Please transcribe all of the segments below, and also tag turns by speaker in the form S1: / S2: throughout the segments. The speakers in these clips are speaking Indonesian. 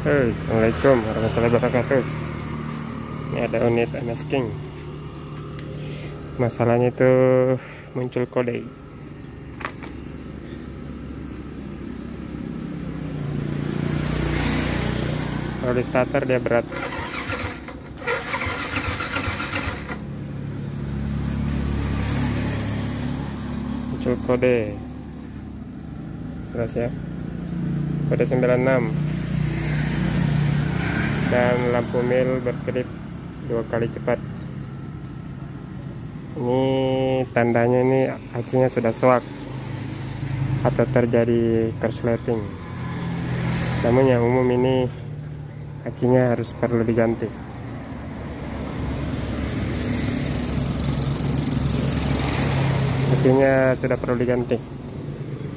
S1: Assalamualaikum warahmatullahi wabarakatuh. Ini ada unit MS King. Masalahnya itu muncul kode. Kalau di starter dia berat. Muncul kode. Terus ya. Kode 96 dan lampu mil berkedip dua kali cepat. Ini tandanya ini akinya sudah swak atau terjadi korsleting namun yang umum ini akinya harus perlu diganti. Akinya sudah perlu diganti.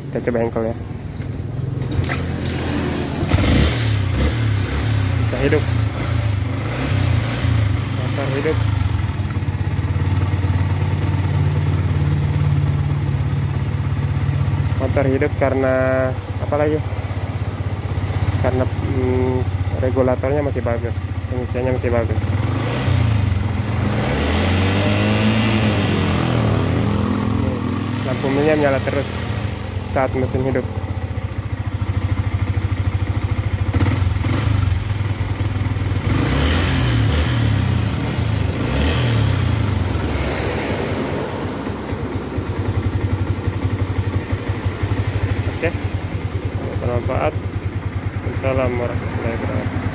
S1: Kita coba engkol ya hidup. Motor hidup. Motor hidup karena apa lagi? Karena hmm, regulatornya masih bagus. Pengisiannya masih bagus. Lampu minyak nyala terus saat mesin hidup bermanfaat. Assalamualaikum warahmatullahi wabarakatuh.